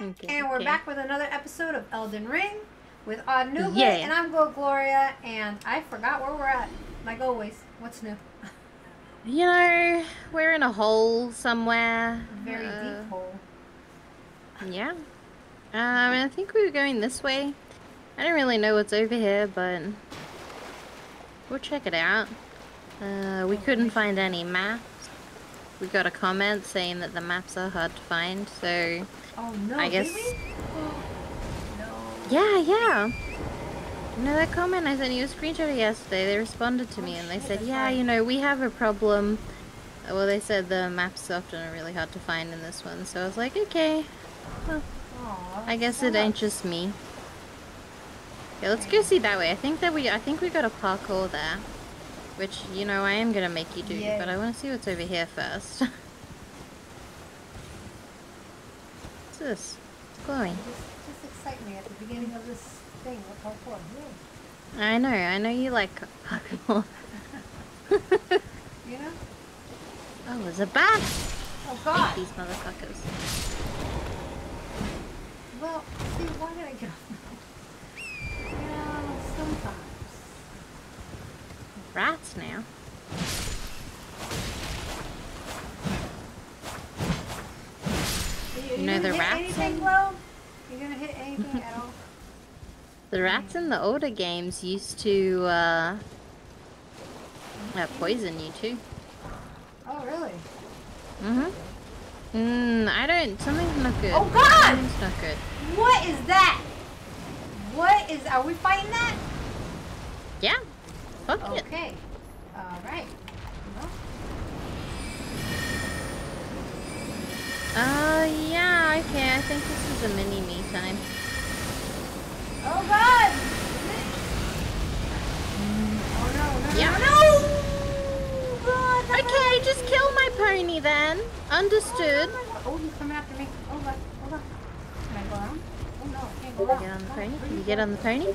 Okay, and we're okay. back with another episode of Elden Ring with Odd Nooblet, Yeah. and I'm Glow Gloria, and I forgot where we're at. Like always, what's new? You know, we're in a hole somewhere. A very Uh, deep hole. Yeah. Um, I think we were going this way. I don't really know what's over here, but we'll check it out. Uh, we couldn't find any maps. We got a comment saying that the maps are hard to find, so Oh no! I guess- we? no. yeah, yeah. You know that comment I sent you a screenshot of yesterday? They responded to Oh, me and they said, "Yeah, right. you know, we have a problem." Well, they said the maps often are really hard to find in this one, so I was like, "Okay, Aw, I guess it ain't just me. Yeah, let's go see that way. I think that we, I think we got a parkour there, which you know I am gonna make you do, Yeah. but I want to see what's over here first. what's this? It's glowing. Just, just excite me at the beginning of this thing. What parkour? Yay. I know, I know you like parkour. You know? oh, there's a bat. Oh God! these motherfuckers. Well, see, why did I get off? Yeah, sometimes. Rats now. You, You know the rats Anything, in-? You gonna hit anything at all? The rats in the older games used to uh, uh, poison you too. Oh, really? Mm-hmm. Mm, I don't. Something's not good. Oh, God! Something's not good. What is that? What is? Are we fighting that? Yeah. Fuck it. Okay. All right. Uh, yeah. Okay. I think this is a mini me time. Oh God! Oh no! No! Yeah. No! no! God, that Okay, just kill my pony then. Understood. Oh, oh, he's coming after me. Oh God! Oh God! Can I go around? Oh no! I can't go you get on the pony? Can you get on the pony?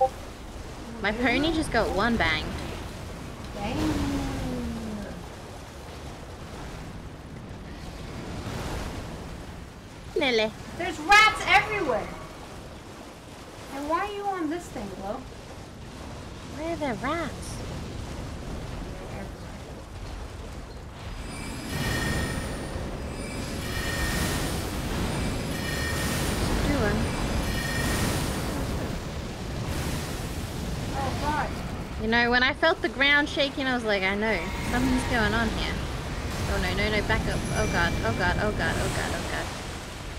My pony just got one bang. Nelly. There's rats everywhere. And why are you on this thing, Glow? Where are the rats? Know, when I felt the ground shaking, I was like, I know something's going on here. Oh no, no, no, back up. Oh god, oh god, oh god, oh god, oh god.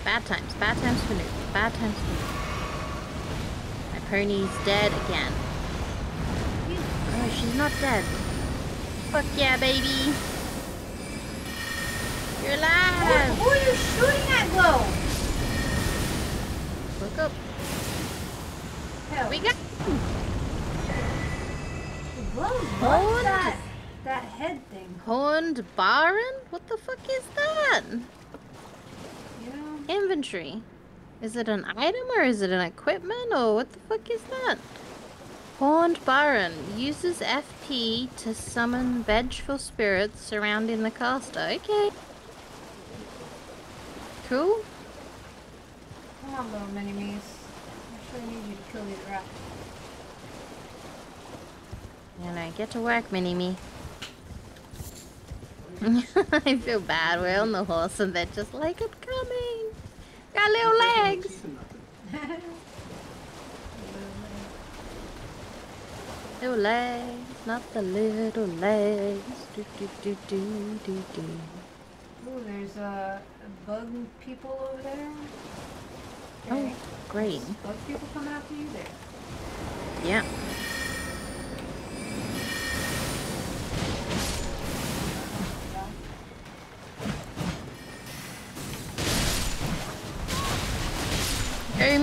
Bad times, bad times for Noob, bad times for Noob. My pony's dead again. Oh, she's not dead. Fuck yeah, baby. You're Who, alive. who are you shooting at, Glow? Look up. Hell, We got. Horned- what's that? That head thing. Horned Baron? What the fuck is that? You know? Inventory. Is it an item or is it an equipment or what the fuck is that? Horned Baron uses FP to summon vengeful spirits surrounding the caster. Okay. Cool. Come on, little mini me's. I actually need you to kill these rats. And I get to work, mini me. I feel bad. We're on the horse and they're just like, I'm coming. Got little legs. Little legs, not the little legs. Do do do do do do. Ooh, there's uh, bug people over there. Oh, Okay. great. Bug people coming after you there. Yeah.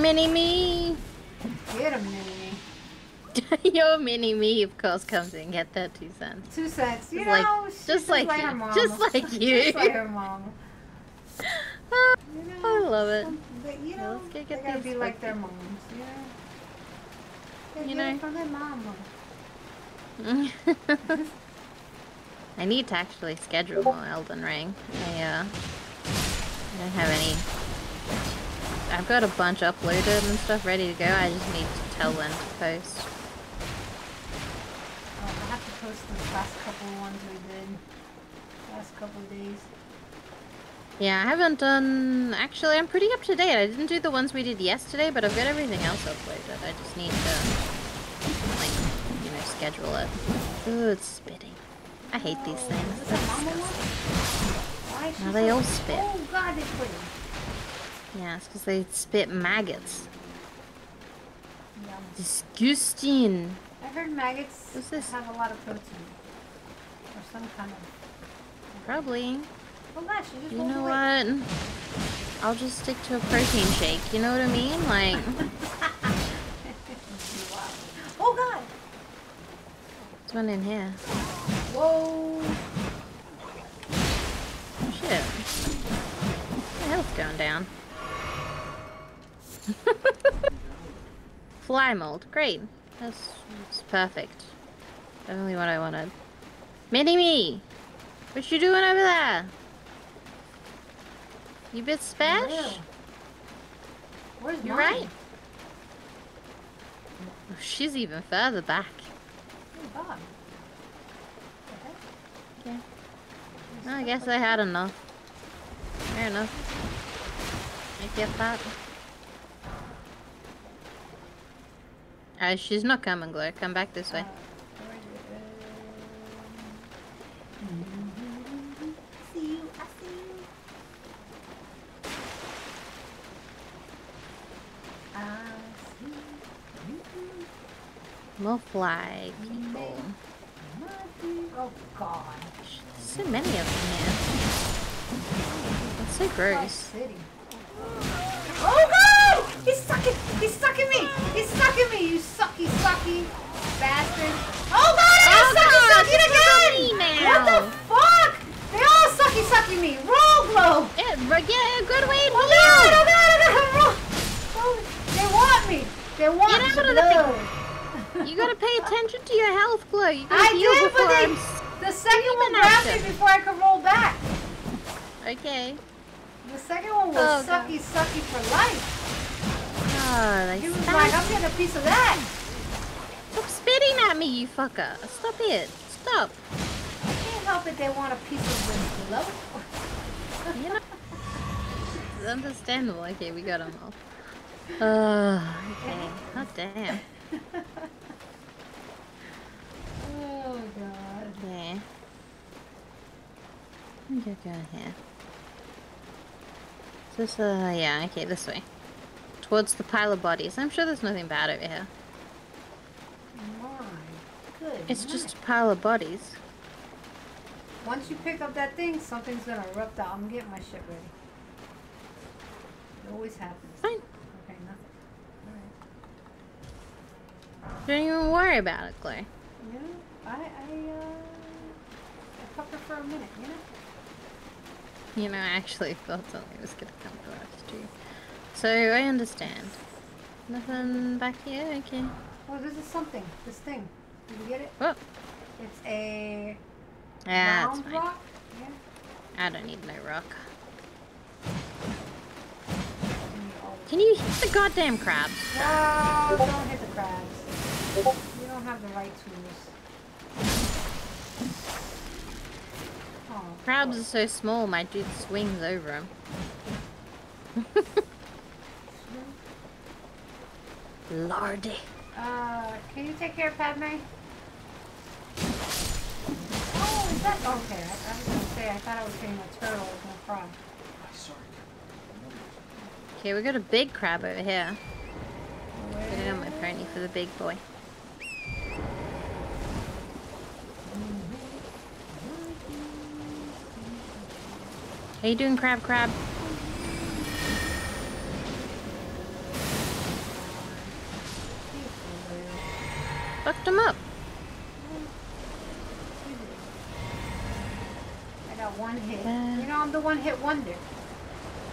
Mini me. Get a mini me. Your mini me, of course, comes in. Get that two cents. Two cents. You Just like- know, she's just like her you. Just like you. just like her mama. Ah, You know, I love it. But, you know, let's get- they gotta be like their moms. You know. They You know. from their mama. I need to actually schedule more Elden Ring. I uh, I don't have any I've got a bunch uploaded and stuff ready to go. I just need to tell when to post. Oh, I have to post the last couple ones we did. Last couple of days. Yeah, I haven't done. Actually, I'm pretty up to date. I didn't do the ones we did yesterday, but I've got everything else uploaded. I just need to, like, you know, schedule it. Ooh, it's spitting. I hate these things. Is this a mama one? Why is she Now they all spit. Oh god, they quit. Yeah, it's because they spit maggots. Yum. Disgusting. I heard maggots What's this? have a lot of protein. Or some kind of... Probably. Well, gosh, you You know what? I'll just stick to a protein shake. You know what I mean? Like, oh god! there's one in here. Whoa! Oh, shit. The health going down. Fly mold. Great. That's, that's perfect. Definitely what I wanted. Mini me! What you doing over there? You bit Where? Where's You're mine? right. Oh, she's even further back. Oh god. The? Yeah. No, I guess I had enough. Fair enough. I get that. Uh, she's not coming, Glow. Come back this way. More fly people. Oh god. So many of them here. That's so gross. Oh god! He's sucking! He's sucking me! He's sucking me! You sucky, sucky bastard! Oh god! Oh, He's sucky, God, sucky this is on again! What the fuck? They all sucky, sucky me! Roll, glow! Yeah, but yeah, good way to Oh god! Oh god! Oh god! Roll! Oh, they want me! They want Get out the of the! You gotta pay attention to your health, Glow. You gotta I heal did, but before they, I'm the second one grabbed me before I could roll back. Okay. The second one was Oh, God. sucky, sucky for life. Oh, He was like, I'm getting a piece of that. Stop spitting at me, you fucker. Stop it. Stop. I can't help it. They want a piece of this glove. You know. It's understandable. Okay, we got them all. Oh, okay. God damn. Oh god. Okay. Where'd you go here? Is this, uh, yeah, okay, this way. Towards the pile of bodies. I'm sure there's nothing bad over here. My good. It's just a pile of bodies. Once you pick up that thing, something's gonna erupt out. I'm getting my shit ready. It always happens. Fine. Okay, nothing. Alright. Don't even worry about it, Clay. You know, I, I, uh, I fucked her for a minute, you know? You know, I actually thought something was gonna come for us too. So I understand. Nothing back here, okay. Oh, this is something. This thing. Did you get it? Oh, It's a yeah, round rock. Yeah. I don't need no rock. And you always- Can you hit the goddamn crabs? No, don't hit the crabs. You don't have the right tools. Oh, Crabs are so small, my dude swings over them. Lordy. Uh, can you take care of Padme? Oh, is that okay? I, I was gonna say I thought I was getting a turtle. I was gonna cry. Okay, we got a big crab over here. Put it on my pony for the big boy. How you doing, crab crab? Fucked him up. I got one hit. Uh. you know, I'm the one hit wonder.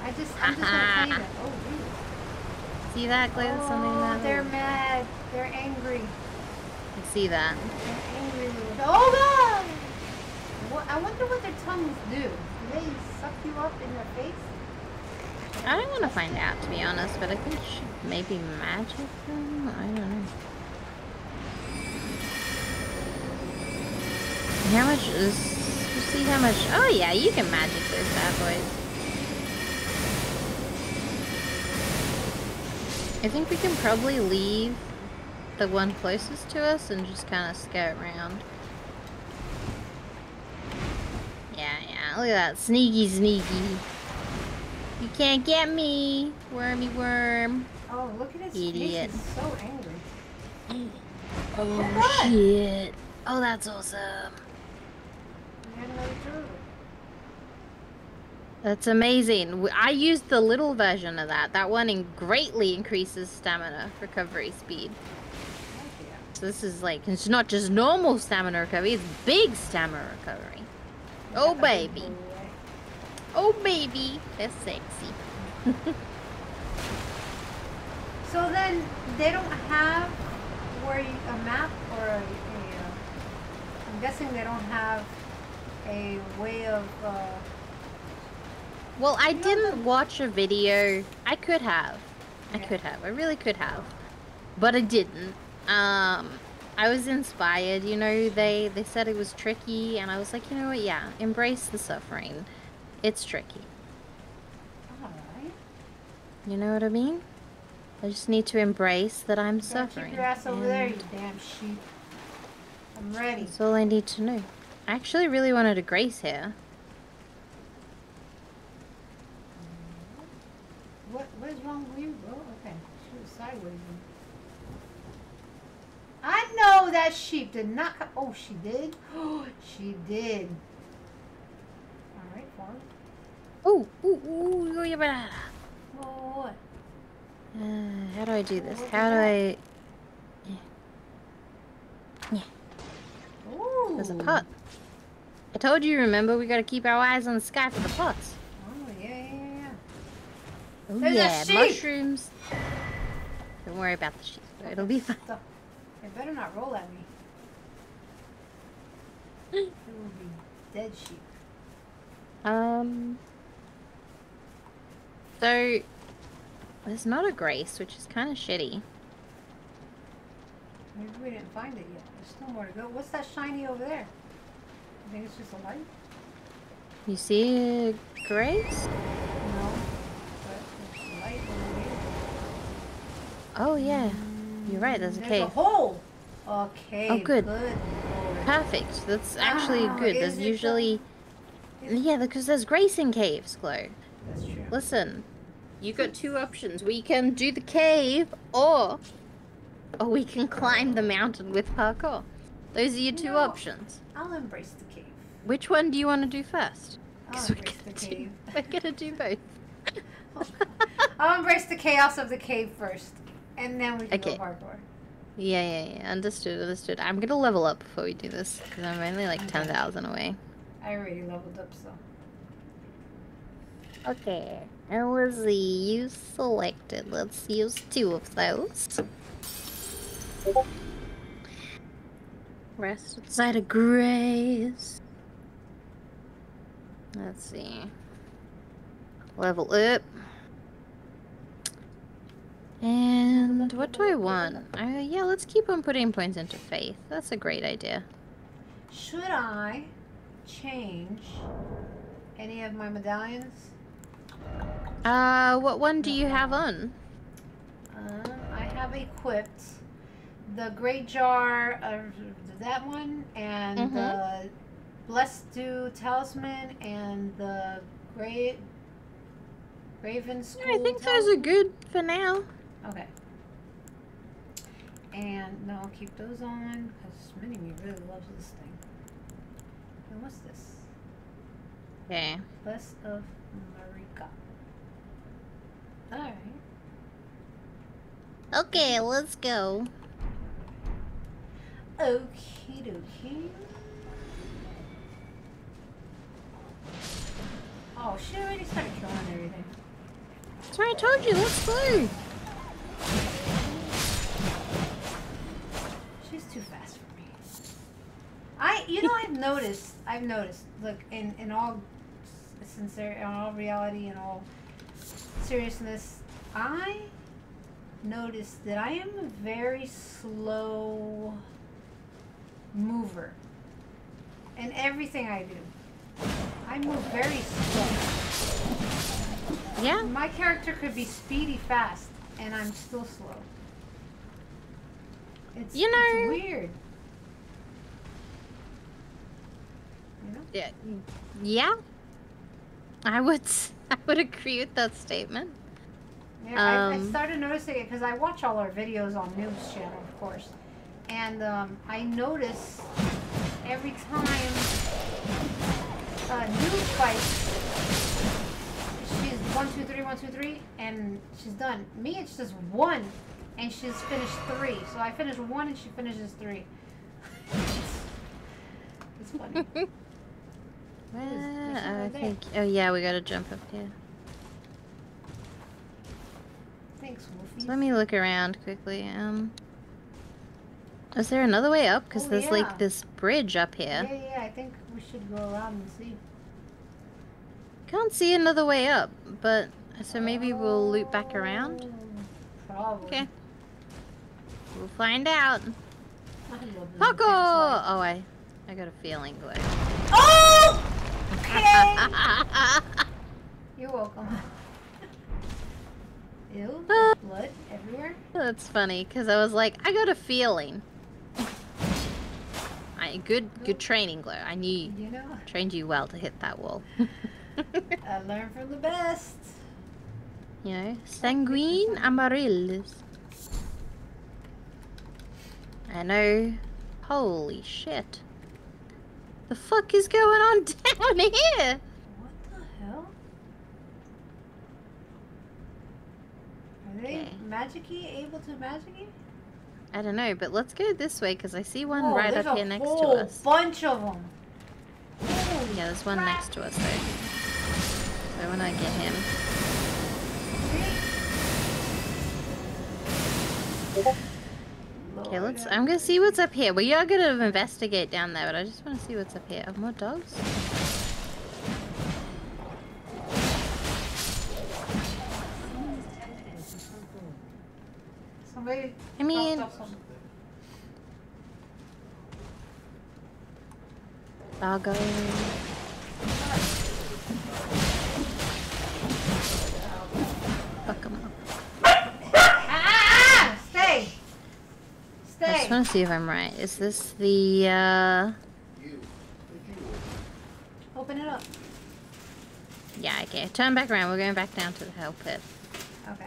I just, I'm just gonna play them. Oh? See that, Glue? That's something Oh, that. they're mad. They're angry. I see that. They're angry. Oh God! What, I wonder what their tongues do. Do they suck you up in your face? I don't want to find out, to be honest, but I think maybe magic them? I don't know. How much is... See how much... Oh yeah, you can magic those bad boys. I think we can probably leave the one closest to us and just kind of scout around. Yeah, yeah, look at that. Sneaky, sneaky. You can't get me, wormy worm. Oh, look at his Idiot. face. He's so angry. Mm. Oh, oh shit. Oh, that's awesome. He had another turtle. That's amazing. I used the little version of that. That one in greatly increases stamina recovery speed. So this is like, it's not just normal stamina recovery, it's big stamina recovery. Oh, baby. Oh, baby. That's sexy. So then they don't have where you, a map or a, a uh, I'm guessing they don't have a way of uh, Well, I didn't watch a video. I could have. I Yeah. could have. I really could have. But I didn't. Um I was inspired, you know, they they said it was tricky and I was like, you know what? Yeah, embrace the suffering. It's tricky. alright. You know what I mean? I just need to embrace that I'm suffering. Keep your ass over there, you damn sheep. I'm ready. That's all I need to know. I actually really wanted a grace here. What what is wrong with you? Oh, okay. She was sideways. I know that sheep did not co- Oh, she did? Oh, she did. Alright, farm. Ooh, ooh, ooh, yeah, but- Oh, what? Uh, how do I do this? How do. I... Ooh. There's a pot. I told you, remember, we gotta keep our eyes on the sky for the pots. Oh, yeah, yeah, yeah. Oh There's a yeah, sheep! mushrooms. Don't worry about the sheep. It'll be fine. Stuff. It better not roll at me. It will be dead sheep. Um. So, there's not a grace, which is kind of shitty. Maybe we didn't find it yet. There's still more to go. What's that shiny over there? I think it's just a light? You see grace? No. But there's a light over here. Oh yeah, you're right. There's a There's cave. a hole. Okay. Oh, good. Good. Perfect. That's ah, actually Oh, good. There's usually yeah, because there's grace in caves, Glow. That's true. Listen, you got two options. We can do the cave, or or we can climb the mountain with parkour. Those are your two No. options. I'll embrace the cave. Which one do you want to do first? I'll we're embrace the gonna do- cave. We're gonna do both. I'll embrace the chaos of the cave first, and then we can Okay. go hardcore. Yeah, yeah, yeah. Understood, understood. I'm gonna level up before we do this because I'm only like Okay. ten thousand away. I already leveled up, so. Okay, and let's see. You selected. Let's use two of those. Rest inside of Grace. Let's see. Level up. And what do I want? Uh, yeah, let's keep on putting points into faith. That's a great idea. Should I change any of my medallions? Uh, what one do you have on? Um, I have equipped the Great Jar of that one, and Mhm. the Blessed Dew Talisman, and the Great Raven School. I think those are good for now. Okay. And no, I'll keep those on because Mini Me really loves this thing. And what's this? Okay. Bless of Marika. Alright. Okay, let's go. Okie dokie. Oh, she already started killing everything. That's what I told you. Let's go. She's too fast for me. I, you know, I've noticed. I've noticed. Look, in in all sincere, in all reality, in all seriousness, I noticed that I am very slow mover in everything I do. I move very slow. Yeah. My character could be speedy fast, and I'm still slow. It's, You know- it's weird. You know? Yeah. Yeah. I would. I would agree with that statement. Yeah, I, I Um, started noticing it because I watch all our videos on Noob's channel, of course, and um, I notice every time uh, Noob fights, she's one, two, three, one, two, three, and she's done. Me, it's just one, and she's finished three. So I finish one, and she finishes three. it's funny. Oh, I think. Oh yeah, we gotta jump up here. Thanks, Wolfie. Let me look around quickly. Um. Is there another way up? Because Oh, there's yeah. like this bridge up here. Yeah, yeah, I think we should go around and see. Can't see another way up, but so maybe we'll loop back around. Oh, Probably. Okay. We'll find out. Paco! Oh, I, I got a feeling, Glow. Oh! Okay. You're welcome. Ew, there's blood everywhere. That's funny because I was like, I got a feeling. Good, good training, Glow. I knew You know, trained you well to hit that wall. I learned from the best. you know, sanguine amaryllis. I know. Holy shit. The fuck is going on down here? What the hell? Are they Okay. magicy able to magicy? I don't know, but let's go this way because I see one Oh, right up here next to us. bunch of them. Holy Yeah, there's one crap. next to us though. So when I get him. Okay, let's. I'm gonna see what's up here. We are gonna investigate down there, but I just want to see what's up here. Are more dogs? I mean, dropped off some- doggo. Fuck 'em up. Ah! Stay! Stay! I just want to see if I'm right. Is this the? uh... Open it up. Yeah. Okay. Turn back around. We're going back down to the hell pit. Okay.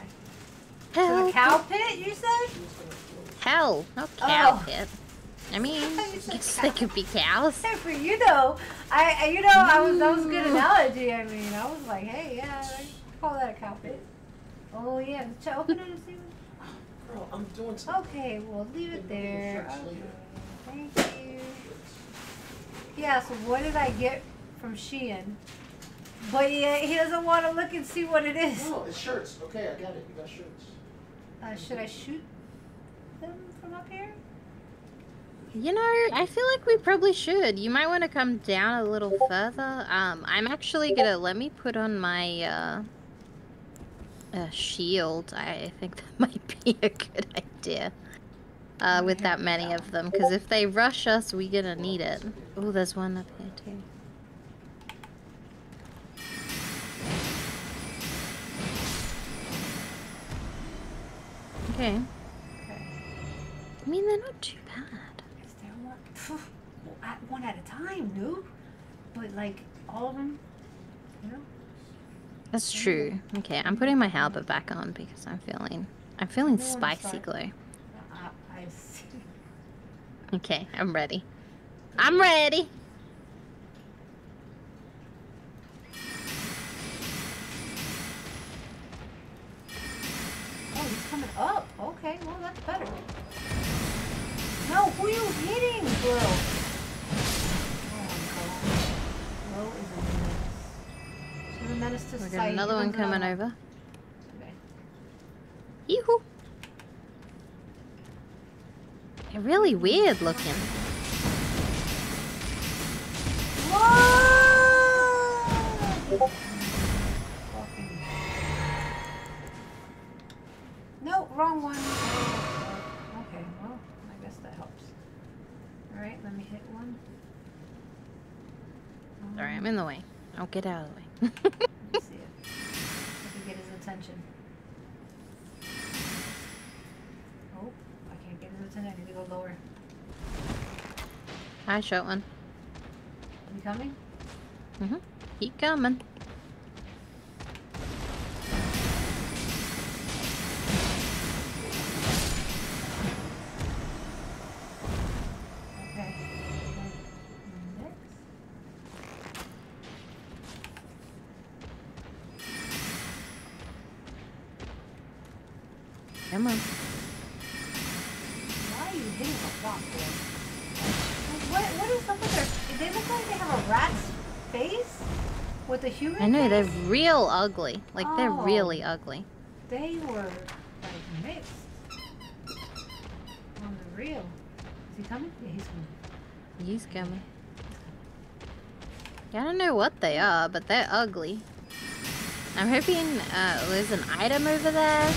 To Hell the cow pit, you said? Hell, not cow Oh. pit. I mean, thought you said guess they could be cows. Hey, for you know, I, I you know, I was that was a good mm. analogy. I mean, I was like, hey, yeah, I call that a cow pit. Oh yeah, Ch- open it and see. what- Girl, I'm doing something. Okay, we'll leave it there. Okay, thank you. Yeah. So what did I get from Shein? But yeah, he doesn't want to look and see what it is. No, it's shirts. Okay, I got it. You got shirts. Uh, should I shoot them from up here? You know, I feel like we probably should. You might want to come down a little further. Um, I'm actually gonna let me put on my uh, uh shield. I think that might be a good idea. Uh, with that many of them, because if they rush us, we're gonna need it. Oh, there's one up here too. Okay. Okay. I mean, they're not too bad. Is there one? One at a time, noob. But like all of them, you know. That's true. Okay, I'm putting my halberd back on because I'm feeling I'm feeling No spicy glow. Uh, see. Okay, I'm ready. I'm ready. He's coming up. Okay, well that's better. No, who are you hitting, bro? Oh my god. Bro is a menace. She's a menace to We got another one coming over. Okay. Yoo-hoo. They're really weird looking. Whoa! Wrong one. Okay, well, I guess that helps. Alright, let me hit one. Sorry, Um, I'm in the way. I'll get out of the way. Let me see if I can get his attention. Oh, I can't get his attention. I need to go lower. Hi, short one. You coming? Mm-hmm. Keep coming. Real ugly. Like, they're Oh. really ugly. They were, like, mixed. On the real. Is he coming? Yeah, he's coming. He's coming. Yeah, I don't know what they are, but they're ugly. I'm hoping uh, there's an item over there.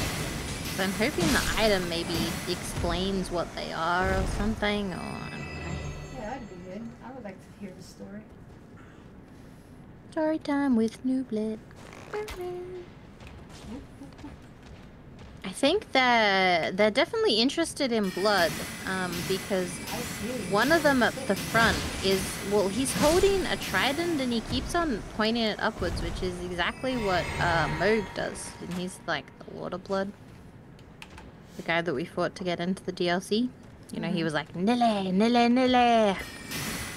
So I'm hoping the item maybe explains what they are or something, or I don't know. Yeah, that'd be good. I would like to hear the story. Story time with Nooblet. I think that they're definitely interested in blood, um, because one of them at the front is well, he's holding a trident and he keeps on pointing it upwards, which is exactly what uh, Mohg does, and he's like the water blood, the guy that we fought to get into the DLC. You know, he Mhm. was like nille, nille, nille.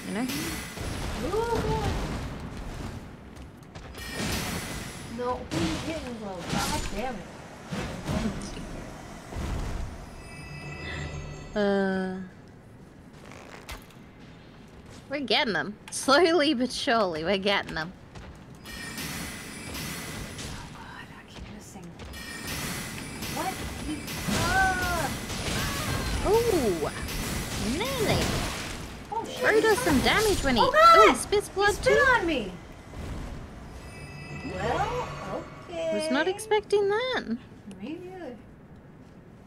You know. No, who you hitting, bro? God damn it. Uh, we're getting them slowly but surely. We're getting them. God, I keep missing. What? You! Ooh, nearly. Oh, shit. Bro does some damage when he. Oh, God! Ooh, he spits He blood spit too. on me. Well. Was not expecting that. Me.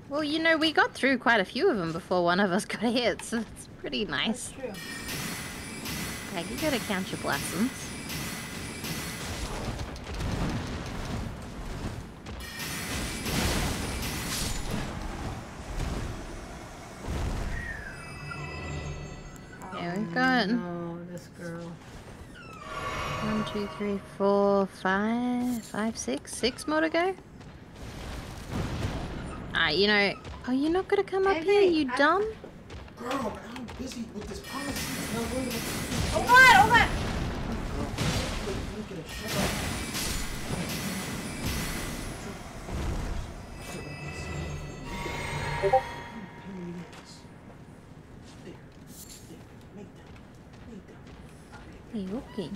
Well, you know, we got through quite a few of them before one of us got hit, so it's pretty nice. That's true. Yeah, you gotta count your blessings. Oh, yeah, we've got- two, three, four, five, five, six, six more to go. Ah, you know. Oh, you're not gonna come up here, hey, you I- dumb. Girl, I'm busy with this policy. I'm not worried about the Oh God! Oh God! Look at it. Shut up. Pain in the ass. There. There. Make down. Make down. Hey, okay.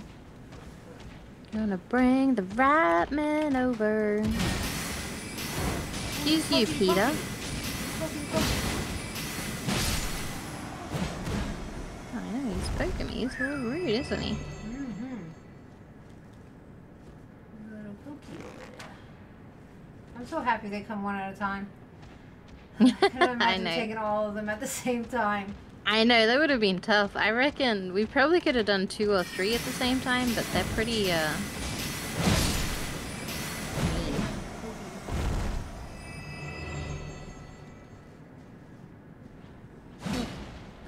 Gonna bring the right man over. Excuse you, Peter. I know, he's poking me. He's a little rude, isn't he? Mm-hmm. Little pookie over there. I'm so happy they come one at a time. I can't I imagine know. taking all of them at the same time. I know, that would have been tough. I reckon we probably could have done two or three at the same time, but they're pretty, uh...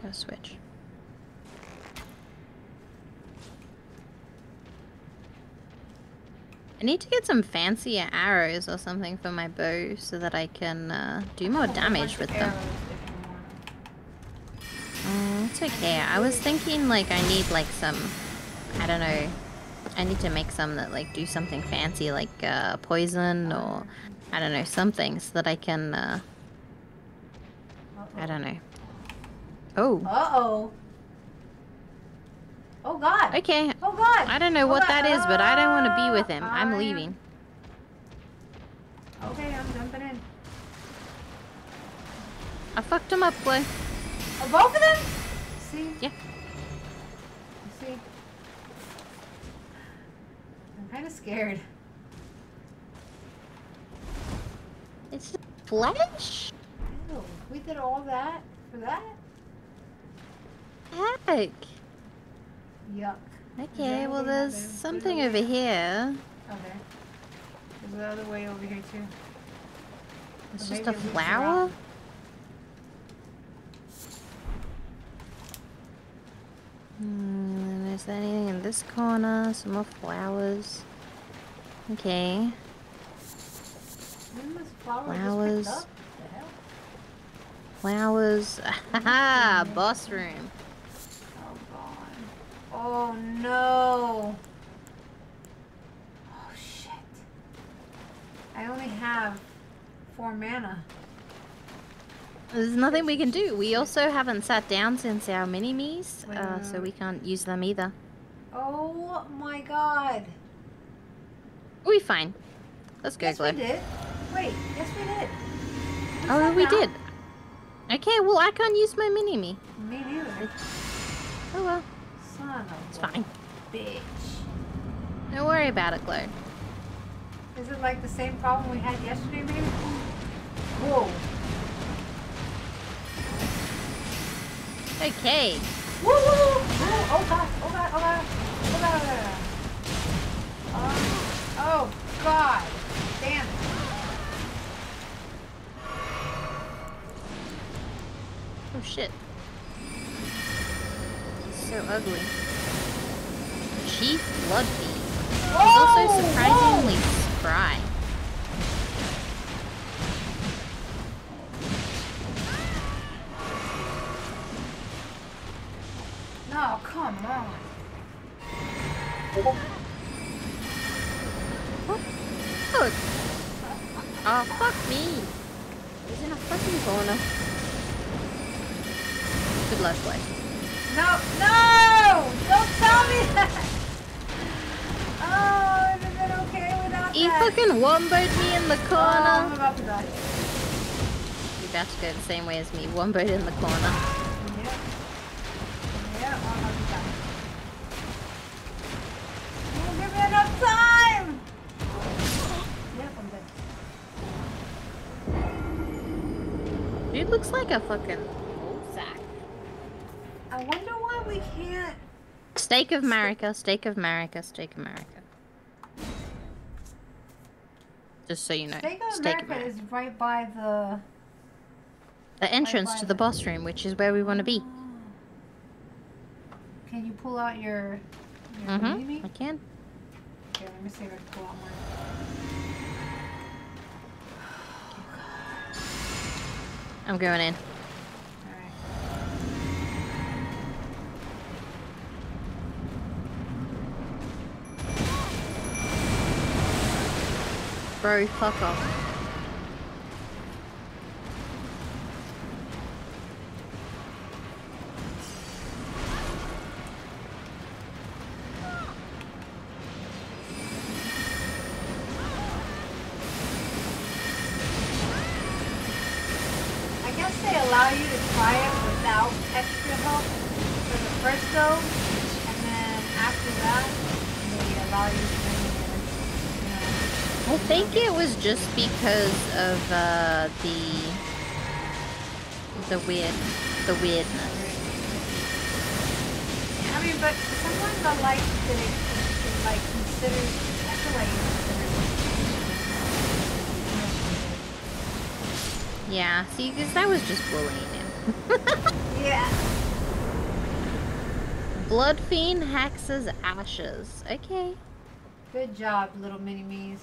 Go switch. I need to get some fancier arrows or something for my bow so that I can uh, do more damage with them. Arrows if you want 'em. It's okay. I was thinking like I need like some, I don't know. I need to make some that like do something fancy like uh, poison or I don't know something so that I can. Uh, I don't know. Oh, Uh oh. Oh God. okay. Oh God. I don't know Oh, what God. that is, but I don't want to be with him. I I'm am- leaving. Okay, I'm jumping in. I fucked him up, boy. Oh, both of them? See? Yeah. See? I'm kind of scared. It's flesh? Ew, we did all that for that? Heck. Yuck. Okay, well there's something over here. Okay. There's another way over here too. It's Or just a flower? Hmm, is there anything in this corner? Some more flowers. Okay. Flower Flowers. just picked up? The hell? Flowers. Haha, boss room. Oh. Oh no. Oh shit. I only have four mana. There's nothing we can do. We also haven't sat down since our mini-me's, uh, so we can't use them either. Oh my god. Be fine. Let's go, Yes, Glow. we did. Wait, yes we did. Oh, we down. did. Okay, well, I can't use my mini-me. Me neither. Oh well, Son of it's fine. bitch. Don't worry about it, Glow. Is it like the same problem we had yesterday, maybe? Whoa. Okay. Woo, woo, woo. Oh, oh god, oh god, oh god. Oh god, oh god. Oh, oh god. Damn it. Oh shit. He's so ugly. Chief Bloodfiend. He's also surprisingly spry. No, come on. Look. Oh, oh, fuck me. He's in a fucking corner. Good luck, boy. No, no! Don't tell me that! Oh, it have been okay without He that. fucking womboed me in the Oh, I'm corner. about to die. You're about to go the same way as me. Womboed in the corner. Yep. Yep, I'm about to die. Don't give me enough time! Yep, I'm dead. Dude looks like a fucking sack. I wonder why we can't. Stake of Marika, stake of Marika, stake of Marika. Just so you know. Steak of steak America is right by the. The entrance to the- the boss room, which is where we want to be. Can you pull out your. your Mm-hmm. I can. Okay, let me see if I can pull out more. I'm going in. Alright. Bro, fuck off. I guess they allow you to try it without extra help for the first go, and then after that, they allow you to bring in, you know. I think it was just because of uh, the the weird the weirdness. I mean, but sometimes I like to like consider. I feel like consider. Yeah, see, because that was just bullying him. Yeah. Bloodfiend Hexer's Ashes. Okay. Good job, little mini me's.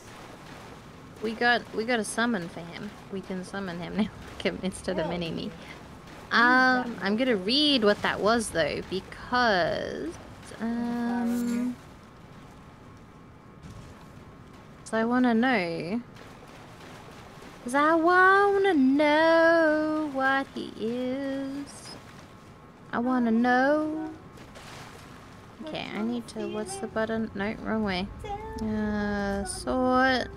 We got we got a summon for him. We can summon him now instead of mini me. Um, I'm gonna read what that was though because um, so I want to know. Cause I wanna know what he is. I wanna know. Okay, I need to. What's the button? No, wrong way. Uh, sort.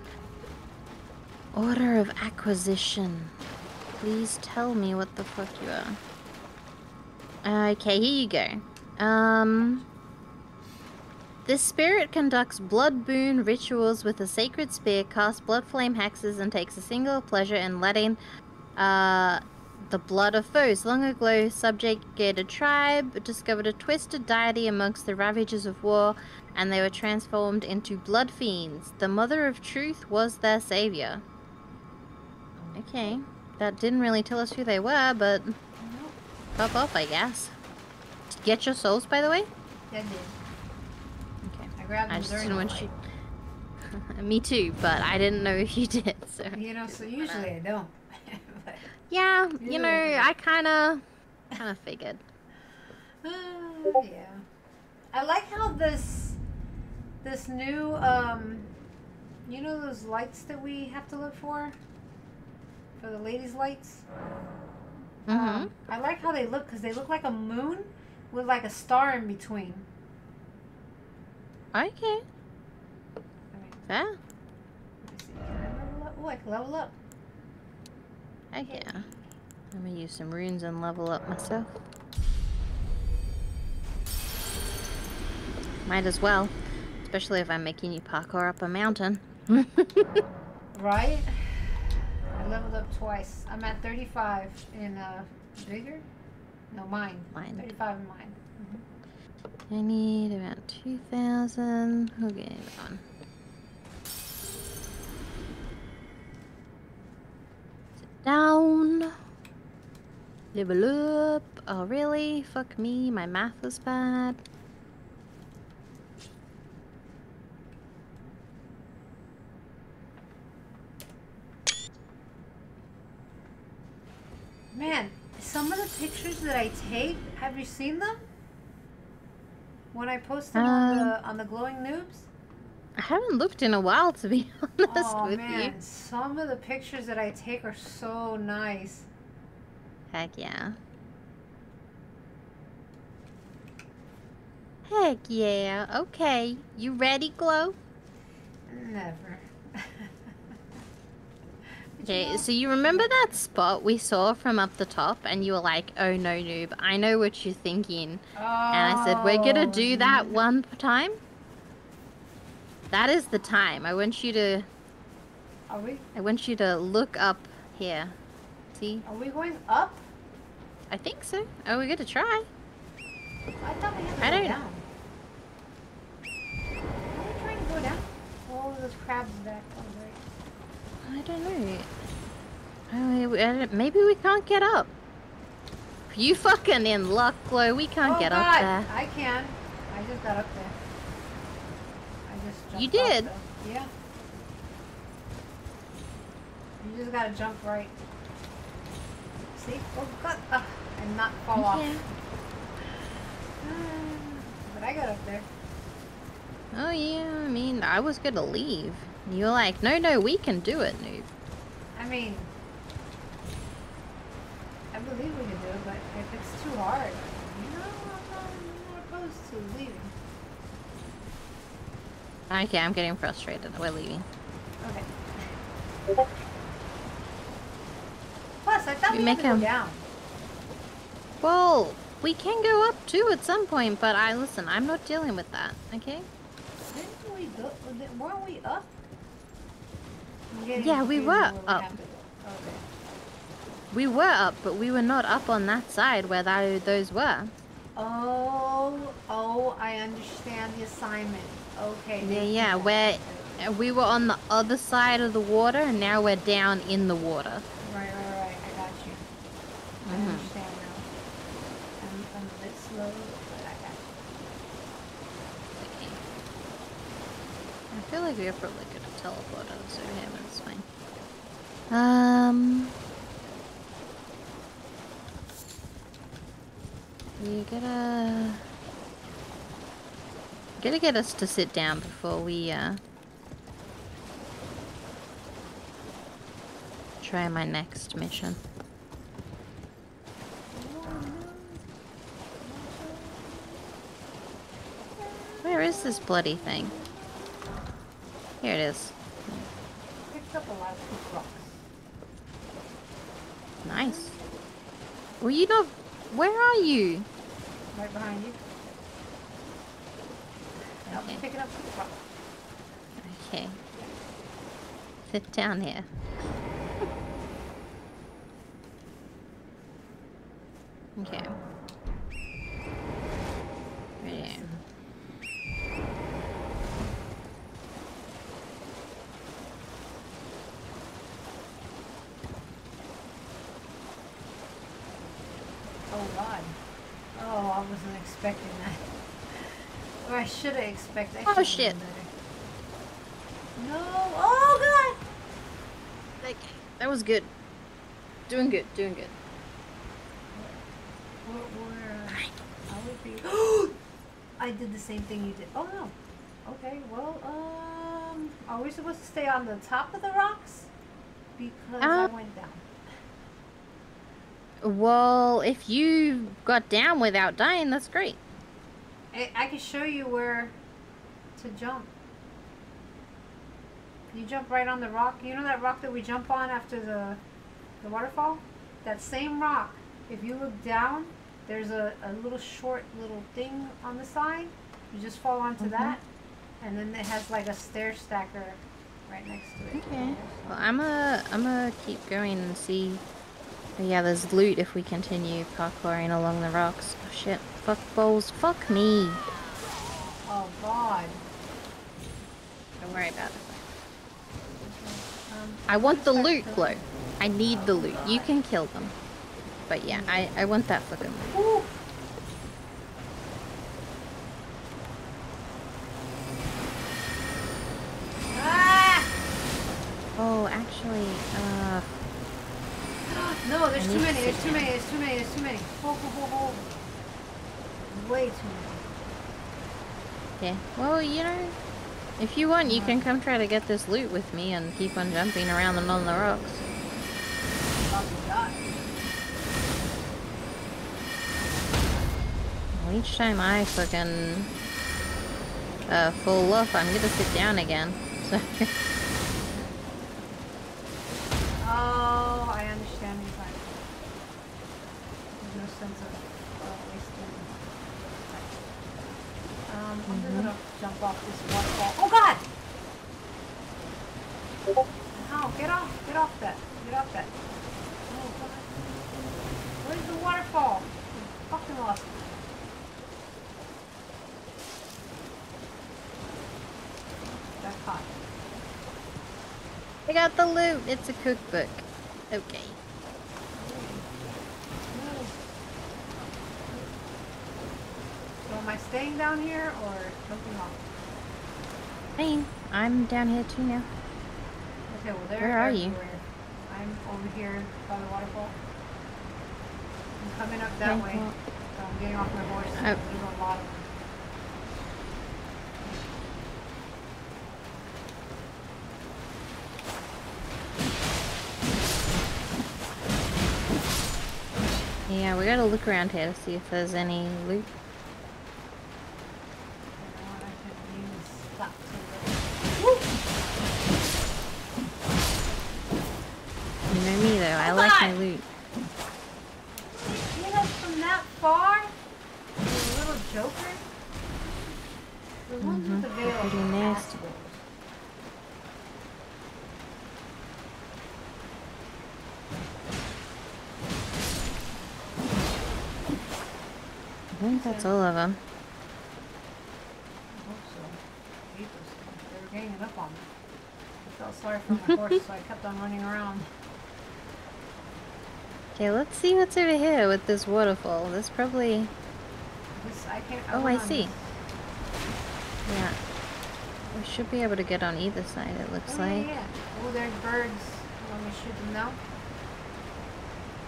Order of acquisition. Please tell me what the fuck you are. Okay, here you go. Um. This spirit conducts blood boon rituals with a sacred spear, casts blood flame hexes, and takes a single pleasure in letting uh, the blood of foes. Long ago, subjugated tribe discovered a twisted deity amongst the ravages of war, and they were transformed into blood fiends. The Mother of Truth was their savior. Okay, that didn't really tell us who they were, but Nope. pop off, I guess. Get your souls, by the way. That did. Okay. I grabbed I just didn't want you. Me too, but I didn't know if you did. So You know, so usually I don't. yeah, Yeah. you know, I kind of, kind of figured. uh, yeah. I like how this, this new, um, you know those lights that we have to look for? For the ladies' lights? Mm-hmm. Um, I like how they look because they look like a moon with like a star in between. okay, I fair. let me see. Can I level up? Oh, I can level up. Heck yeah. I'm gonna use some runes and level up myself. Might as well, especially if I'm making you parkour up a mountain. Right? I leveled up twice. I'm at 35 in uh, vigor. No, mine. Mine. 35 in mine. I need about 2,000. Okay, hold on. Sit down. Level up. Oh, really? Fuck me. My math was bad. Man, some of the pictures that I take, have you seen them? When I post them on Um, the on the glowing noobs? I haven't looked in a while, to be honest Oh with man, you. some of the pictures that I take are so nice. Heck yeah. Heck yeah. Okay. You ready, Glow? Never. Okay, so you remember that spot we saw from up the top, and you were like, oh no, noob, I know what you're thinking. And I said, we're gonna Oh, do that one time. That is the time. I want you to, Are we I want you to look up here. See? are we going up? I think so. Oh, we're gonna try. I thought we had to I go don't- down. Are we trying to go down? Oh, those crabs back. Oh. I don't know. I maybe we can't get up. You fucking in luck, Glow. We can't oh, get God. up there. I can. I just got up there. I just jumped You did? yeah. You just gotta jump right. See? Oh God! Ugh, and not fall off. Okay. But I got up there. Oh yeah, I mean, I was gonna leave. You were like, no, no, we can do it, noob. I mean, I believe we can do it, but if it's too hard, you know, I'm not, opposed to leaving. Okay, I'm getting frustrated. We're leaving. Okay. Plus, I thought We we, make had to go him- down. Well, we can go up too at some point, but I listen. I'm not dealing with that. Okay? Didn't we go? Weren't we up? Yeah, we were we up. have to go. Okay. We were up, but we were not up on that side where that those were. Oh, oh, I understand the assignment. Okay. Yeah, yeah. Where we were on the other side of the water, and now we're down in the water. Right, right, right. I got you. I Mhm. understand now. I'm, I'm a bit slow, but I got you. I feel like we are probably good at teleport us over here, but it's fine. Um. You gotta. Gotta get us to sit down before we, uh. Try my next mission. Where is this bloody thing? Here it is. Picked up a lot of poop rocks. Nice. Well, you know, where are you? Right behind you. Be Okay. picking up. Okay. Sit down here. Okay. Right here. Oh god. Oh, I wasn't expecting that. Or I should have expected. I Oh, shit. better. No. Oh god. Like, that was good. Doing good, doing good. Where, where, I would be. I did the same thing you did. Oh no. Okay. Well, um, are we supposed to stay on the top of the rocks? Because I Uh, went down. Well, if you got down without dying, that's great. I, I can show you where to jump. You jump right on the rock. You know that rock that we jump on after the the waterfall? That same rock. If you look down, there's a, a little short little thing on the side. You just fall onto Mhm. that. And then it has like a stair stacker right next to it. Okay. Well, I'm a, I'm gonna keep going and see. Oh, yeah, there's loot if we continue parkouring along the rocks. Oh shit! Fuck balls! Fuck me! Oh god. Don't worry about it. Um, I want the loot, Glow. I need the loot. You can kill them. But yeah, I, I want that fucking loot. Ooh. Ah! Oh, actually, No, there's I too many. sit too many. There's too many. There's too many. Ho, ho, ho, ho. Way too many. yeah. Well, you know, if you want, you can come try to get this loot with me and keep on jumping around and on the rocks. Well, each time I fucking uh, fall off, I'm gonna sit down again. So, Oh, I understand you guys. There's no sense of uh, wasting. Um, I'm just gonna jump off this waterfall. Oh god! No, get off, get off that, get off that. Oh god. Where's the waterfall? I fucking lost. Got caught. I got the loot. It's a cookbook. Okay. Am I staying down here or jumping off? Hey, I'm down here too now. Okay, well Where are you? everywhere. I'm over here by the waterfall. I'm coming up that Okay, way. So I'm getting off my horse. Oh. There's a lot of them. Yeah, we gotta look around here to see if there's any loot. You know what, I could use that to look. You know me though, I Oh, like my God! loot. Get us from that far? You little joker? The ones with the Mhm, veil they're pretty are nasty. assholes. I think that's all of them. So. They were ganging up on me. I felt sorry for my horse, so I kept on running around. Okay, let's see what's over here with this waterfall. There's probably... This, I can't. Oh, I see. this. Yeah. We should be able to get on either side, it looks Oh, like. yeah. Oh, there's birds. Let me shoot them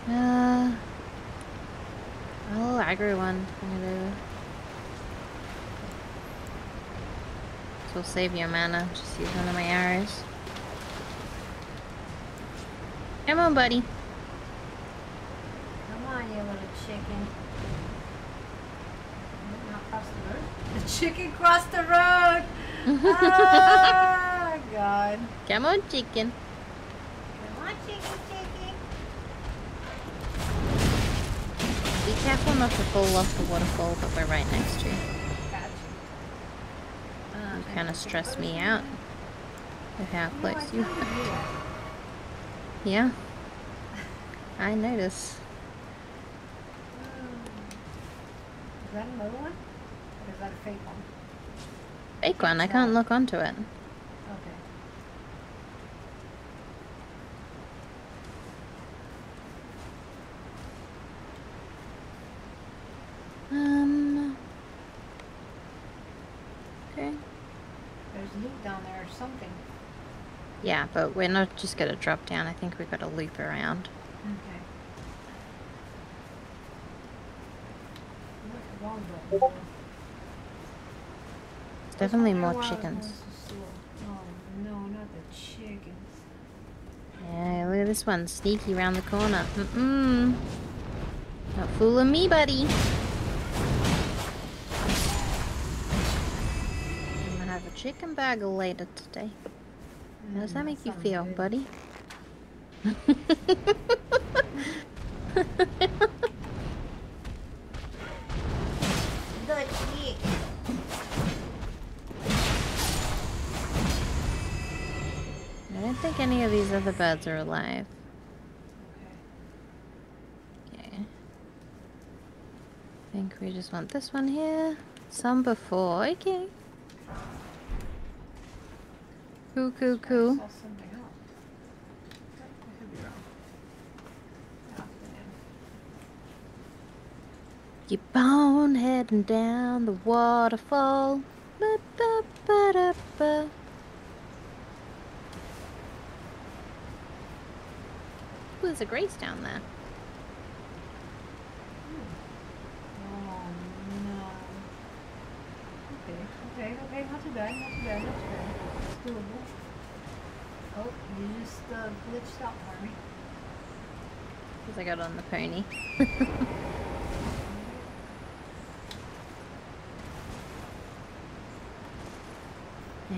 now. Uh... Oh, I'll aggro one. Bring it over. So we'll save your mana. Just use one of my arrows. Come on, buddy. Come on, you little chicken. The. The chicken crossed the road. oh God. Come on, chicken. Come on, chicken, chicken. Be careful not to fall off the waterfall, but we're right next to it. Gotcha. kind of stress me out with how You close you that. Yeah. I notice. Um, is that another one? Or is that a fake one? Fake one, I can't look onto it. Okay. Um. Okay. There's loot down there or something. Yeah, but we're not just gonna drop down. I think we've got to loop around. Okay. Look, wrong button. It's definitely more chickens. wants to steal. Oh no, not the chickens. Yeah, look at this one. Sneaky round the corner. Mm-mm. Not fooling me, buddy. Chicken burger later today. How does that Mm, make you feel, good. buddy? I don't think any of these other birds are alive. I think we just want this one here. Some before. Okay. Cool, cool, I cool. saw something else. I could be wrong. Oh, yeah. Keep on heading down the waterfall. Ba, ba, ba, da, ba. Ooh, there's a grace down there. Oh no. Okay, okay, okay, not too bad, not too bad, not too bad. Doable. Oh, you just uh, glitched out for me. Because I got on the pony.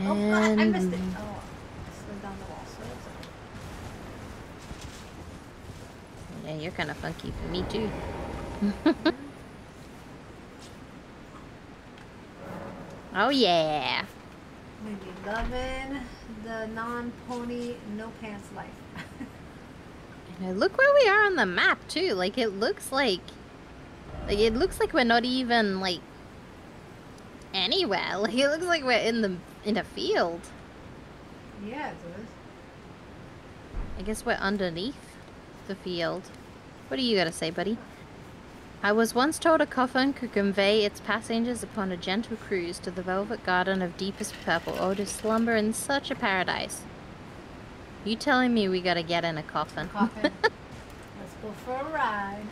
Oh god, I missed it. Oh, I slid down the wall, so it's okay. Yeah, you're kind of funky for me too. oh yeah. Maybe loving the non-pony, no pants life. And look where we are on the map too. Like it looks like, like it looks like we're not even like anywhere. Like it looks like we're in the in a field. yeah, it does. I guess we're underneath the field. What do you got to say, buddy? I was once told a coffin could convey its passengers upon a gentle cruise to the velvet garden of deepest purple, or to slumber in such a paradise. You telling me we gotta get in a coffin? Coffin. Let's go for a ride.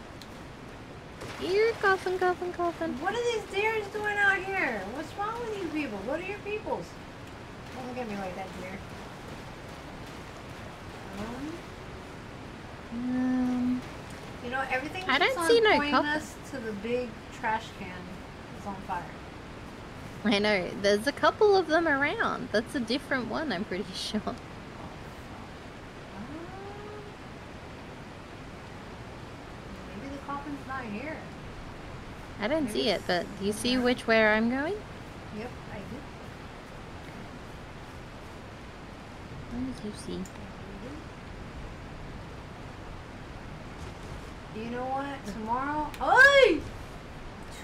Here, coffin, coffin, coffin. What are these deers doing out here? What's wrong with you people? What are your peoples? Don't look at me like that, deer. Um, Um, you know, everything I don't see no us to the big trash can is on fire. I know. There's a couple of them around. That's a different one, I'm pretty sure. Um, maybe the coffin's not here. I don't Maybe see it, but do you see which way I'm going? Yep, I do. What did you see? You know what? Tomorrow. Oi!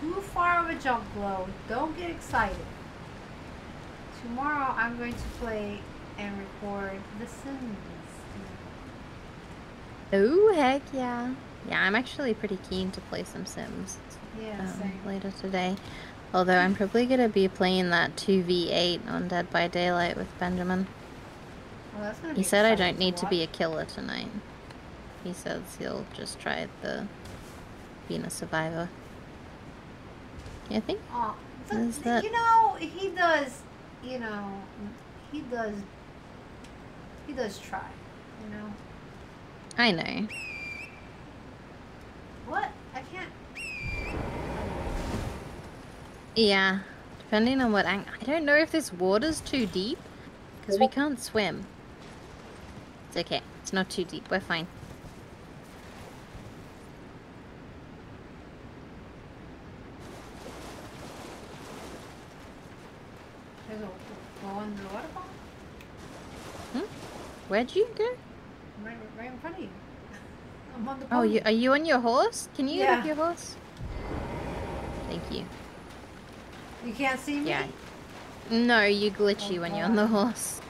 Too far of a jump, Glow. Don't get excited. Tomorrow I'm going to play and record The Sims. Oh, heck yeah. Yeah, I'm actually pretty keen to play some Sims Yeah, um, later today. Although I'm probably going to be playing that 2v8 on Dead by Daylight with Benjamin. Well, that's gonna He said I don't need to be a killer tonight. He says he'll just try the being a survivor. I think Is that- You know, he does. You know, he does. He does try. You know I know. what? I can't. Yeah, depending on what ang- I don't know if this water's too deep because we can't swim. It's okay. It's not too deep. We're fine. There's a Go under the? Where'd you go? Right, right in front of you. I'm on the Oh, you, are you on your horse? Can you get Yeah. off your horse? Thank you. You can't see me? Yeah. No, you glitchy Oh, when you're on the horse.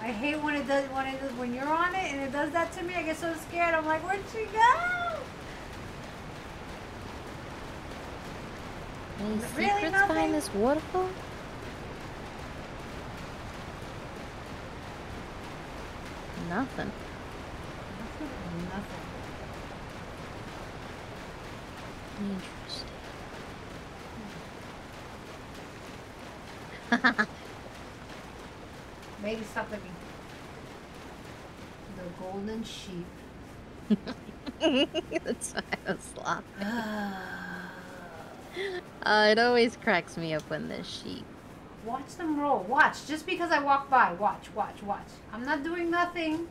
I hate when it does when it does, when you're on it and it does that to me. I get so scared. I'm like, where'd she go? Any Really secrets nothing? behind this waterfall? Nothing. Nothing. Interesting. Maybe stop looking. The golden sheep. That's why I was laughing. Uh, it always cracks me up when there's sheep. Watch them roll. Watch. Just because I walk by. Watch, watch, watch. I'm not doing nothing.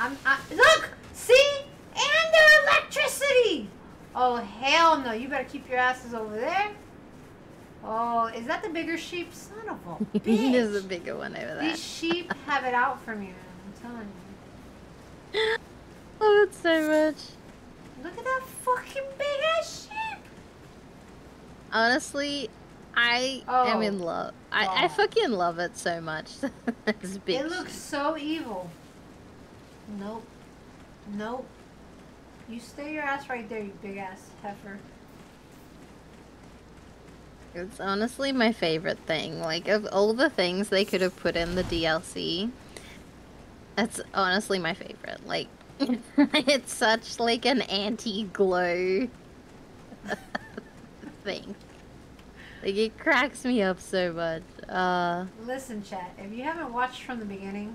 I'm. I, look! See? And their electricity! Oh, hell no. You better keep your asses over there. Oh, is that the bigger sheep? Son of a bitch. There's a bigger one over there. These sheep have it out for me. I'm telling you. Oh, that's so much. Look at that fucking big ass sheep. Honestly, I am Oh, in love. I, I oh. fucking love it so much. It looks so evil. Nope. Nope. You stay your ass right there, you big ass heifer. It's honestly my favorite thing. Like of all the things they could have put in the DLC, that's honestly my favorite. Like it's such like an anti-glow thing. Like it cracks me up so much. Uh Listen, chat, if you haven't watched from the beginning,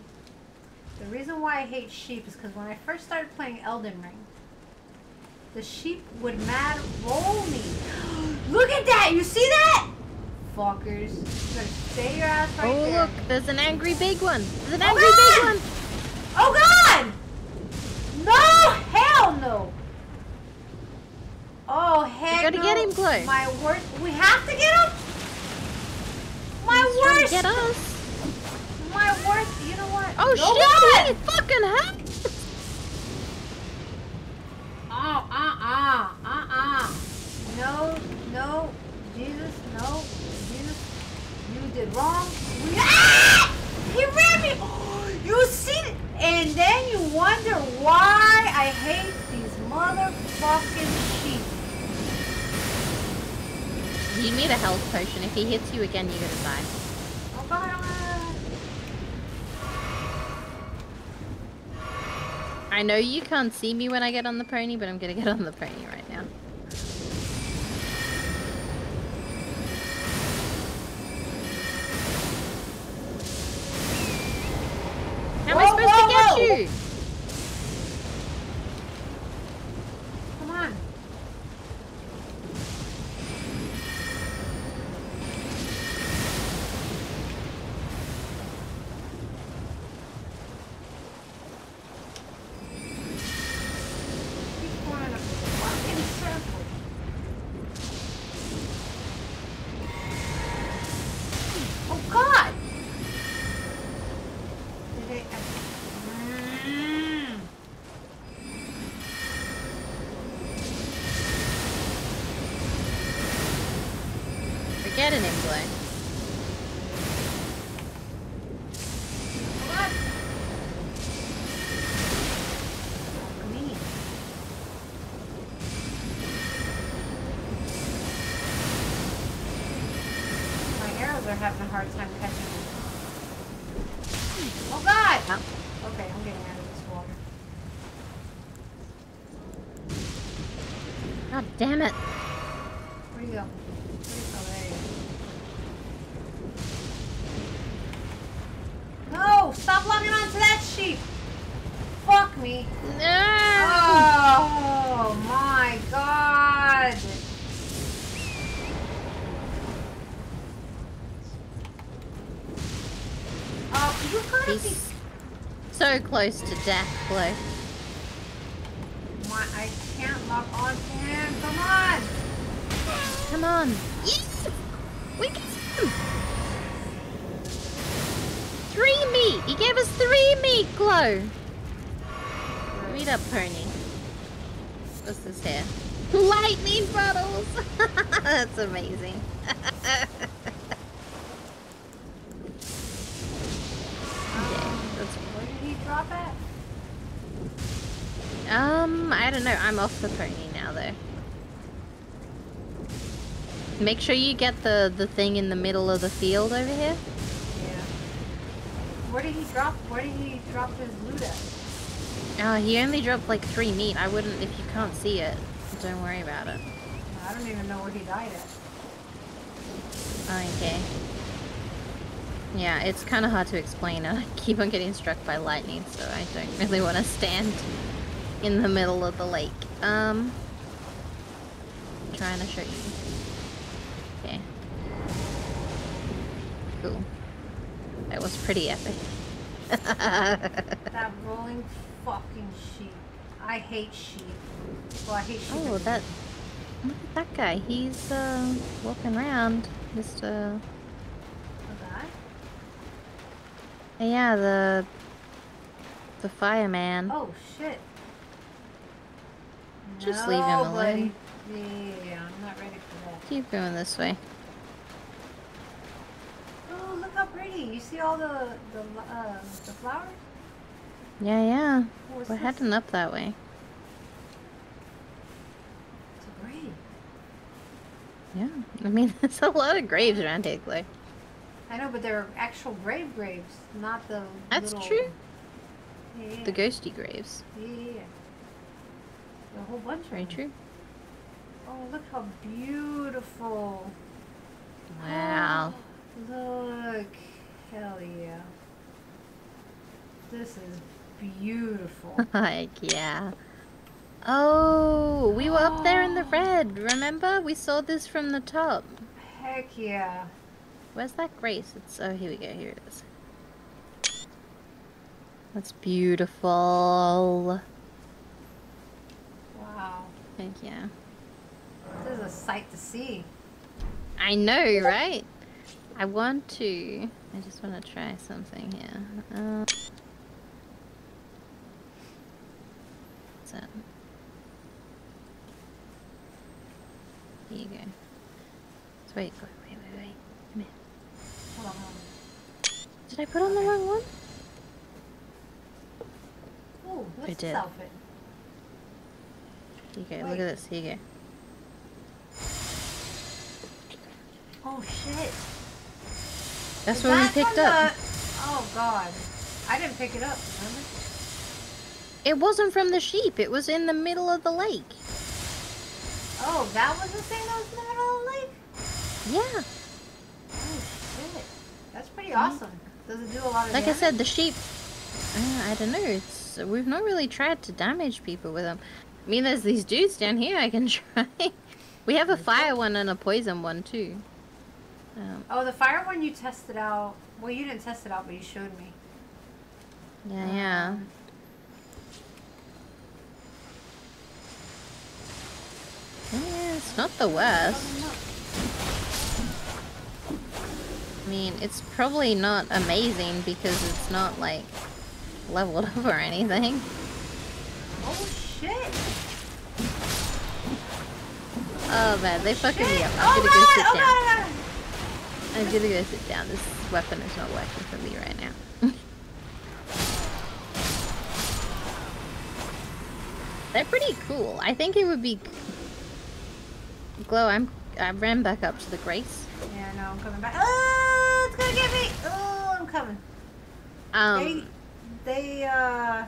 the reason why I hate sheep is because when I first started playing Elden Ring, the sheep would mad roll me. Look at that! You see that? Fuckers. Stay your ass right oh there. look, there's an angry big one. There's an Oh, angry God! big one. Oh god! No! Hell no! Oh heck gotta no. get him, Chloe. My worst. We have to get him. My He's worst. Get us. My worst. You know what? Oh No, shit! Holy fucking heck! Oh, uh, uh, uh, uh. No, no, Jesus, no, Jesus, you did wrong. We- ah! He ran me. You see it, and then you wonder why I hate these motherfucking You need a health potion. If he hits you again, you're gonna die. Oh God. I know you can't see me when I get on the pony, but I'm gonna get on the pony right now. Damn it. Where you go? Where you go? There you go. No! Stop logging onto that sheep! Fuck me! No! Oh my god! Oh, you gotta be. So close to death, Glow. Lock onto him. Come on! Come on. Yes! We can three meat! He gave us three meat, Glow! Read up, pony. What's this here? Lightning bottles! That's amazing. I'm off the pony now, though. Make sure you get the the thing in the middle of the field over here. Yeah. Where did he drop? Where did he drop his loot at? Uh, he only dropped like three meat. I wouldn't if you can't see it. Don't worry about it. I don't even know where he died at. Okay. Yeah, it's kind of hard to explain. I keep on getting struck by lightning, so I don't really want to stand in the middle of the lake. Um, trying to show you. Okay. Cool. That was pretty epic. That rolling fucking sheep. I hate sheep. Well, I hate sheep. oh, that. Look at that guy. He's uh, walking around. Just uh. Yeah, the. The fireman. Oh shit. Just no, leave him alone. Yeah, I'm not ready for that. Keep going this way. Oh, look how pretty! You see all the the uh, the flowers? Yeah, yeah. What's We're this? heading up that way. It's a grave. Yeah. I mean, there's a lot of graves around here, Clay. I know, but they're actual grave graves, not the. That's little... true. Yeah, The ghosty graves. Yeah. A whole bunch them. true. Oh, look how beautiful. Wow. Look. Hell yeah. This is beautiful. Like, yeah. Oh, we were up there in the oh. red, remember? We saw this from the top. Heck yeah. Where's that grace? It's oh here we go, here it is. That's beautiful. Heck yeah. This is a sight to see. I know, right? I want to. I just want to try something here. Uh, what's that? Here you go. So wait, wait, wait, wait, wait. Come here. Hold on, hold on. Did I put on the wrong one? Ooh, I this did. outfit? Go. Wait. Look at this. Here you go. Oh shit. That's Is what we picked up. the- Oh god. I didn't pick it up, remember? It wasn't from the sheep. It was in the middle of the lake. Oh, that was the thing that was in the middle of the lake? Yeah. Oh shit. That's pretty awesome. Does it do a lot of Like I said, the sheep. Uh, I don't know. It's we've not really tried to damage people with them. I mean, there's these dudes down here I can try. we have a fire one and a poison one too. Um, Oh, the fire one you tested out. Well, you didn't test it out, but you showed me. yeah, yeah. Um, Yeah, it's not the worst. I mean, it's probably not amazing because it's not like leveled up or anything. Oh man, they fucking me up. Oh I'm gonna god! go sit Oh down. Oh god! I'm gonna go sit down. This weapon is not working for me right now. They're pretty cool. I think it would be glow. I'm I ran back up to the Grace. Yeah, no, I'm coming back. Oh, it's gonna get me! Oh, I'm coming. Um, they, they, uh,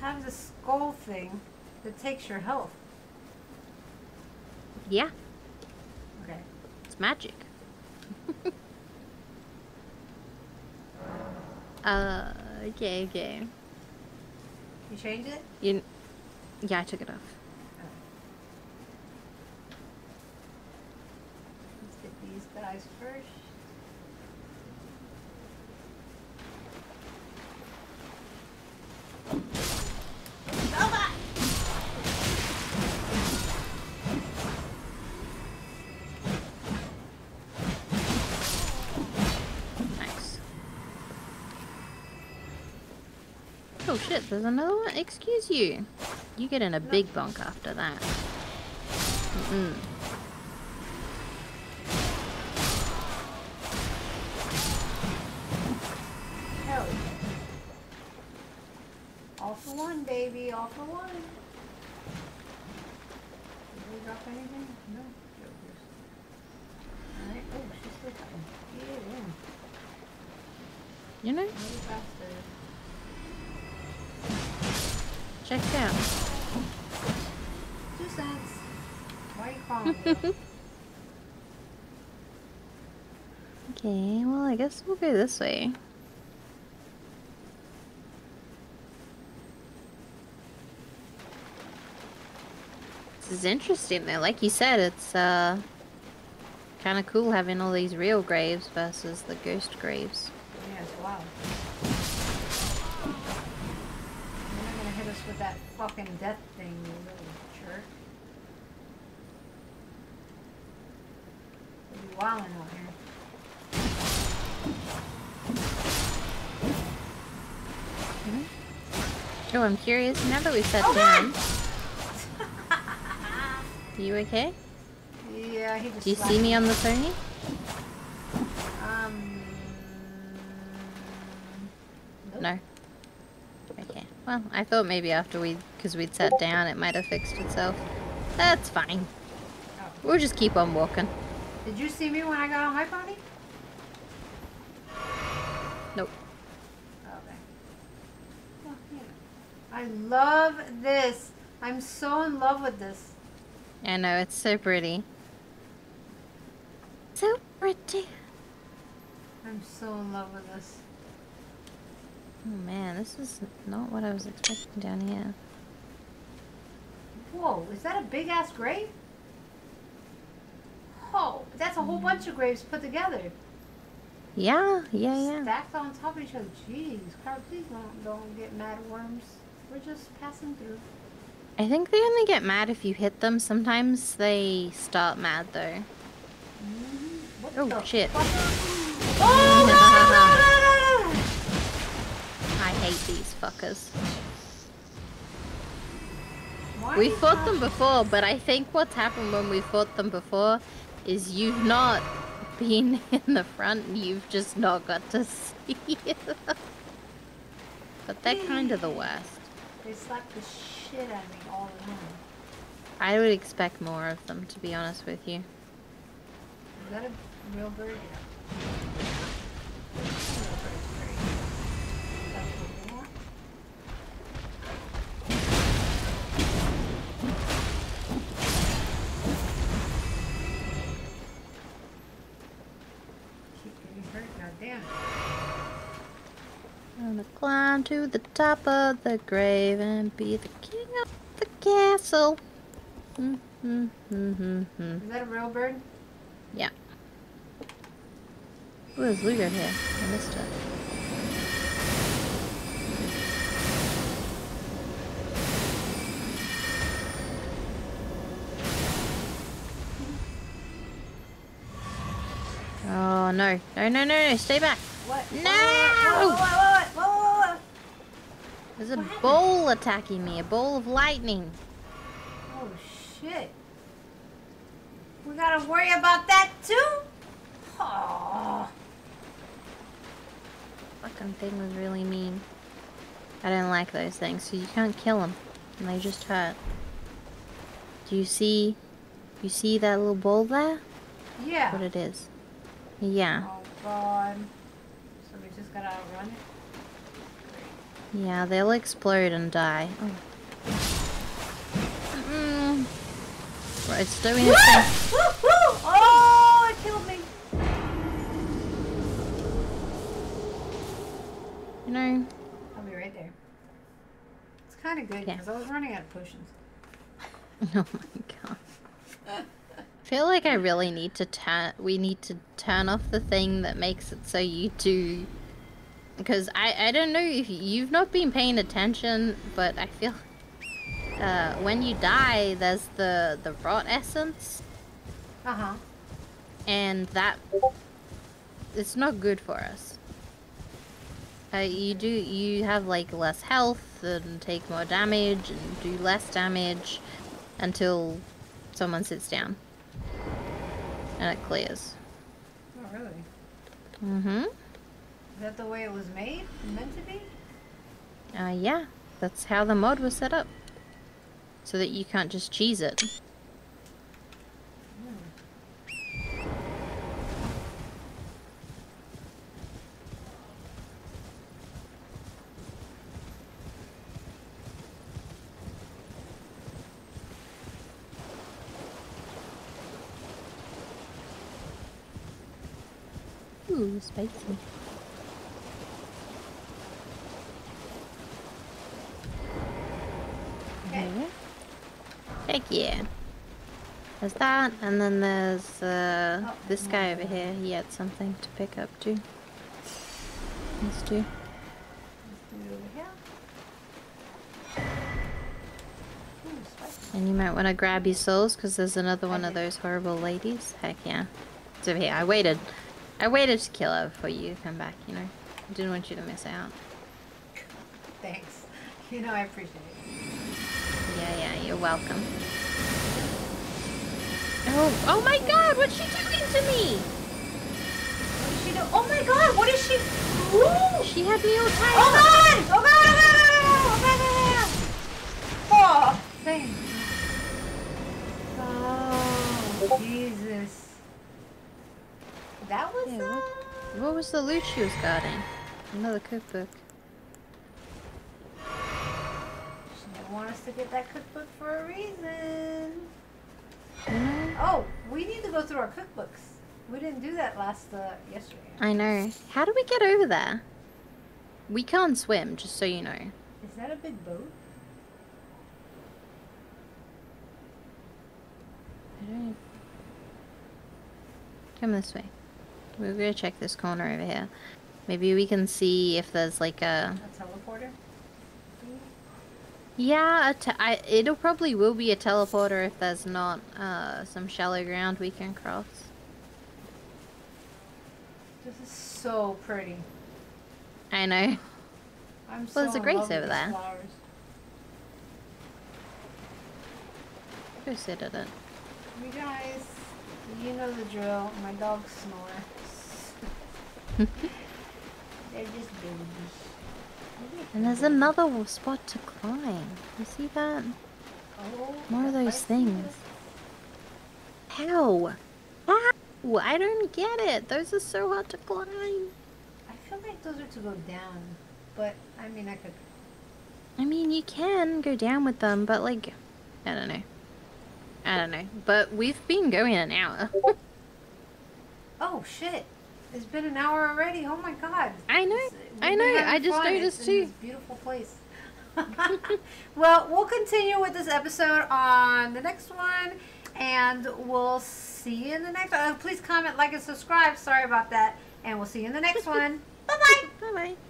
have the skull thing that takes your health. Yeah, Okay. it's magic. uh, okay, okay. You changed it? You, yeah, I took it off. Let's get these guys first. Nova! Nice. shit, there's another one? Excuse you. You get in a big bunk after that. Mm-mm. All for one, baby. All for one. Did we drop anything? No. Alright. Oh, she's still coming. In. You know. Check it out. Two cents. Why are you calling? Okay, well, I guess we'll go this way. This is interesting though. Like you said, it's uh kind of cool having all these real graves versus the ghost graves. yeah, it's wild. You're not gonna hit us with that fucking death thing, you little jerk. You'll be wilding out here. Oh, I'm curious. Now that we've sat Oh, down, you okay? Yeah, he just Do you see me on the pony? Um. nope. No. Well, I thought maybe after we, because we'd sat down, it might have fixed itself. That's fine. Oh. We'll just keep on walking. Did you see me when I got on my pony? Nope. Okay. Well, yeah. I love this. I'm so in love with this. I know, it's so pretty. So pretty. I'm so in love with this. Oh man, this is not what I was expecting down here. Whoa, is that a big ass grave? Oh, that's a whole bunch of graves put together. Yeah, yeah, yeah. Stacked on top of each other. Jeez, Carl, please don't, don't get mad worms. We're just passing through. I think they only get mad if you hit them. Sometimes they start mad though. Mhm. What Oh, the shit. fuck? Oh, no, no, no, no, no. I hate these fuckers. We fought them before, but I think what's happened when we fought them before is you've not been in the front and you've just not got to see them. But they're kind of the worst. They slap the shit out of me all the time. I would expect more of them, to be honest with you. Is that a real bird? Yeah. Climb to the top of the grave and be the king of the castle. Mm, mm, mm, mm, mm. Is that a real bird? Yeah. Ooh, there's Luger here. I missed it. Oh no. No, no, no, no. Stay back. What? No! Whoa, whoa, whoa. There's a What happened? bowl attacking me. A bowl of lightning. Oh shit. We gotta worry about that too? Oh. Fucking thing was really mean. I don't like those things, so you can't kill them. And they just hurt. Do you see... You see that little bowl there? Yeah. What it is? Yeah. Oh god. So we just gotta outrun it? Yeah, they'll explode and die. Oh. Mm. Right, it's doing its thing. Woo, woo! Oh, it killed me. You know, I'll be right there. It's kind of good Yeah. because I was running out of potions. oh my god. I feel like I really need to turn. We need to turn off the thing that makes it so you do. Because I I don't know if you've not been paying attention, but I feel. Uh, when you die, there's the the rot essence, Uh huh. and that it's not good for us. Uh, you do you have like less health and take more damage and do less damage until someone sits down and it clears. Oh, really? Mm-hmm. Is that the way it was made? Meant to be? Uh, yeah, that's how the mod was set up, so that you can't just cheese it. Ooh, spicy. Okay. Yeah. Heck yeah. There's that, and then there's uh, Oh, this guy over here. He had something to pick up too. Let's do. And you might want to grab your souls because there's another one of those horrible ladies. Heck yeah. It's over here. I waited. I waited to kill her before you to come back, you know. I didn't want you to miss out. Thanks. You know I appreciate it. Yeah, yeah, you're welcome. Oh, oh my god, what's she doing to me? What she do? Oh my god, what is she? Ooh! She had me all tied Oh up. god! Oh god! Oh god! Oh god! Oh god! Oh, thank Oh, Jesus. That was Yeah, uh, what- What was the loot she was guarding? Another cookbook. Us to get that cookbook for a reason. Know? Oh, we need to go through our cookbooks. We didn't do that last uh, yesterday. I know. How do we get over there? We can't swim, just so you know. Is that a big boat? I don't... Come this way. We're gonna check this corner over here. Maybe we can see if there's like a... A teleporter? Yeah, I, it'll probably will be a teleporter if there's not uh, some shallow ground we can cross. This is so pretty. I know. I'm so Well, there's a grace over there. Flowers. Go sit at it. You guys, you know the drill. My dogs snore. They're just babies. And there's another spot to climb. You see that? Oh, More of those things. How? How? I don't get it. Those are so hard to climb. I feel like those are to go down, but I mean I could. I mean, you can go down with them, but like, I don't know. I don't know. But we've been going an hour. Oh shit! It's been an hour already. Oh my god. I know. It's- I know, I just noticed It's too. beautiful place. well, we'll continue with this episode on the next one, and we'll see you in the next. Uh, please comment, like, and subscribe. Sorry about that, and we'll see you in the next one. Bye bye. Bye bye.